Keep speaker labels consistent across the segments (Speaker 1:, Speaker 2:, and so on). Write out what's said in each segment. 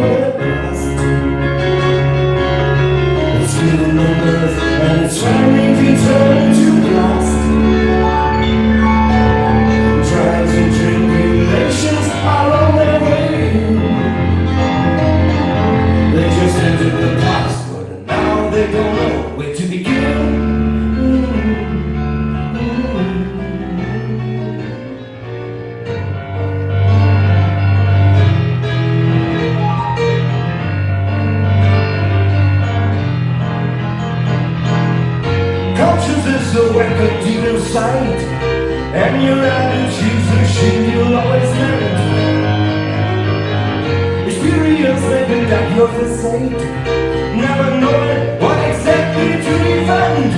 Speaker 1: love. The record deep inside And your attitude's the shit you'll always merit Experience maybe that you're the same Never knowing what exactly to defend.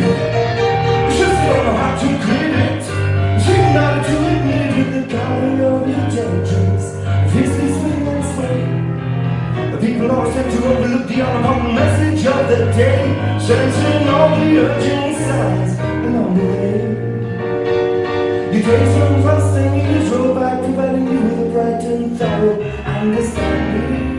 Speaker 1: Just don't know how to quit it. You not to admit it The counting of your daydreams history's swing and sway The people always tend to overlook the unimportant message of the day. Sensing all the urgent signs. way You drove back Providing you with a bright and thorough understanding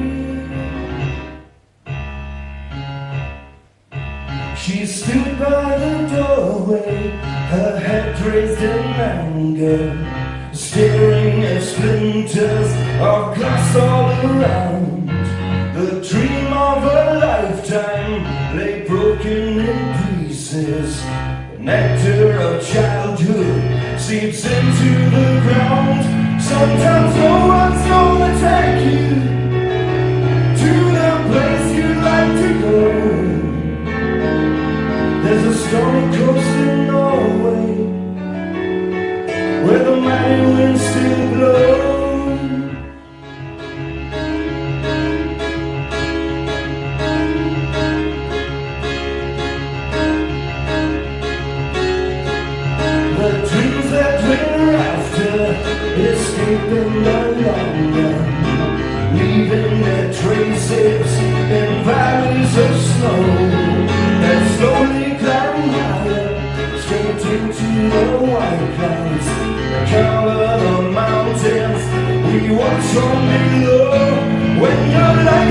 Speaker 1: She stood by the doorway, her head raised in anger, staring at splinters of glass all around. The dream of a lifetime lay broken in pieces. Nectar of childhood seeps into the ground. Traces in valleys of snow. That slowly climb higher Straight into the white clouds. Cover the mountains We watch from below. When your life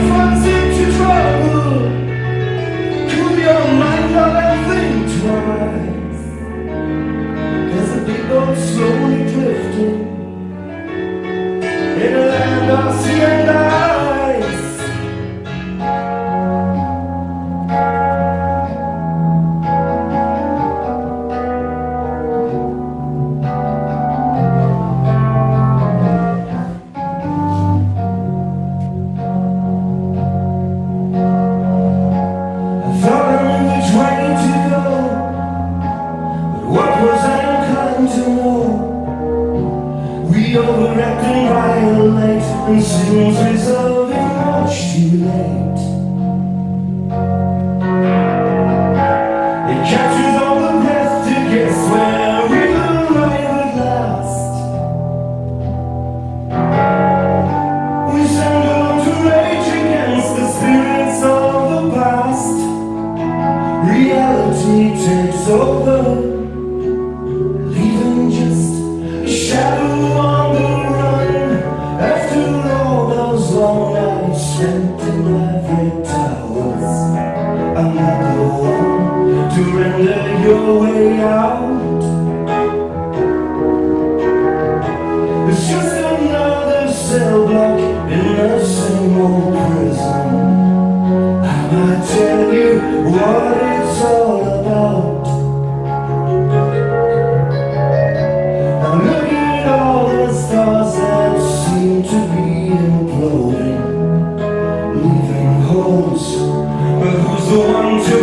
Speaker 1: the a violate and soon resolving much too late. It catches all the breath it gets where we will arrive at last. We sound along to rage against the spirits of the past. Reality takes over. every one to render your way out.